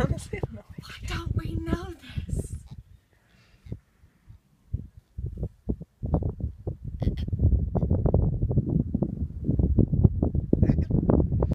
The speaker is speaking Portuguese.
honestly don't.